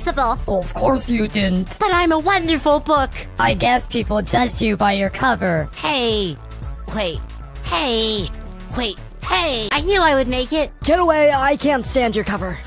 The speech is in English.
possible. Of course you didn't. But I'm a wonderful book. I guess people judged you by your cover. Hey, wait, hey, wait, hey. I knew I would make it. Get away, I can't stand your cover.